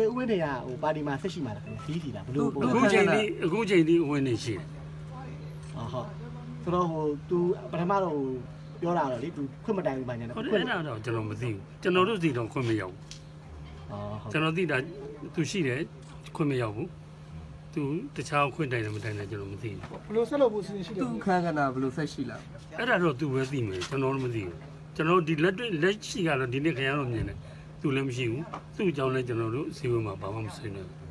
ကယ်ဥပဒေကဟိုပါတီမှာဆက်ရှိမှာလားခင်ဗျဒီဒီလားဘလို့ပုံအခုချိန်ဒီအခုချိန်ဒီဝင်နေရှိတယ်ဟုတ်ဟုတ်ဆိုတော့ဟို तू ပထမတော့ပြောတာတော့လေ तू ခွင့်မတိုင်ဘူးဘာညာဟုတ်တယ်အဲ့ဒါတော့ကျွန်တော်မသိဘူးကျွန်တော်တို့စီတော့ခွင့်မရောက်ဘူးဟုတ်ကျွန်တော်သိတာသူရှိတယ်ခွင့်မရောက်ဘူးသူတခြားခွင့်တိုင်တယ်မတိုင်တယ်ကျွန်တော်မသိဘူးဘယ်လိုဆက်လုပ်ဖို့စီစဉ်ရှိတယ်သူခန်းကနာဘယ်လိုဆက်ရှိလာအဲ့ဒါတော့သူပဲသိမယ်ကျွန်တော်တို့မသိဘူးကျွန်တော်တို့ဒီလက်တွေ့လက်ရှိကတော့ဒီနေ့ခင်ဗျားတို့မြင်တယ် သူလည်းမရှိဘူးသူ့အကြောင်းလည်းကျွန်တော်တို့စီဝေးမှာဘာမှမဆွေးနွေးဘူး